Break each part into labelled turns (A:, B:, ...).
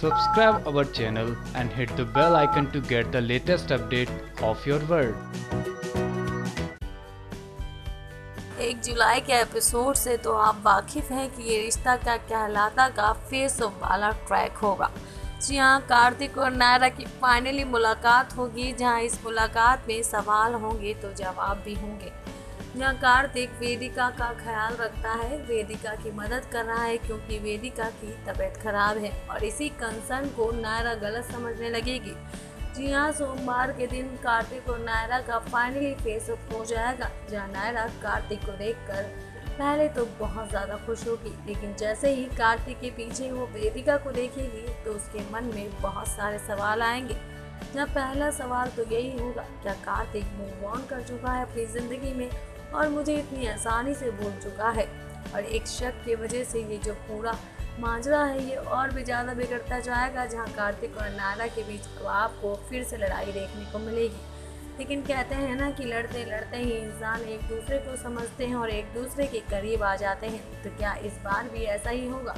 A: Subscribe our channel and hit the bell icon to get the latest update of your world.
B: एक जुलाई के episode से तो आप वाकिफ़ हैं कि ये रिश्ता क्या कहलाता का फेस ऑफ़ वाला ट्रैक होगा जी हाँ कार्तिक और नायरा की फाइनली मुलाकात होगी, जहाँ इस मुलाकात में सवाल होंगे तो जवाब भी होंगे जहाँ कार्तिक वेदिका का ख्याल रखता है। वेदिका की मदद कर रहा है क्योंकि वेदिका की तबीयत खराब है और इसी कंसर्न को नायरा गलत समझने लगेगी। जी हाँ सोमवार के दिन कार्तिक और नायरा का फाइनली फेस हो जाएगा, जहाँ नायरा कार्तिक को देखकर पहले तो बहुत ज़्यादा खुश होगी, लेकिन जैसे ही कार्तिक के पीछे वो वेदिका को देखेगी तो उसके मन में बहुत सारे सवाल आएँगे। जहाँ पहला सवाल तो यही होगा, क्या कार्तिक मूव ऑन कर चुका है अपनी ज़िंदगी में? और मुझे इतनी आसानी से भूल चुका है। और एक शक की वजह से ये जो पूरा माजरा है, ये और भी ज़्यादा बिगड़ता जाएगा, जहाँ कार्तिक और नारा के बीच अब आपको फिर से लड़ाई देखने को मिलेगी। लेकिन कहते हैं ना कि लड़ते लड़ते ही इंसान एक दूसरे को समझते हैं और एक दूसरे के करीब आ जाते हैं। तो क्या इस बार भी ऐसा ही होगा?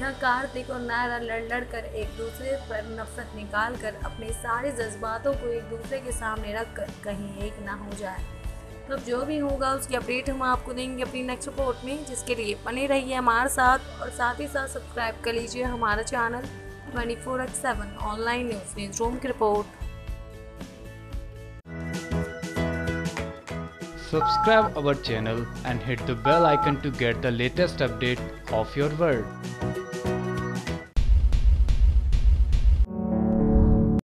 B: यहाँ कार्तिक और नायरा लड़ लड़ कर एक दूसरे पर नफरत निकाल कर अपने सारे जज्बातों को एक दूसरे के सामने रख कर कहीं एक ना हो जाए। तो जो भी होगा, उसकी अपडेट हम आपको देंगे अपनी नेक्स्ट रिपोर्ट में, जिसके लिए बने रहिए हमारे साथ और साथ ही साथ सब्सक्राइब कर लीजिए हमारा channel twenty four X seven online news newsroom की report
A: Subscribe our channel and hit the bell icon to get the latest update of your world.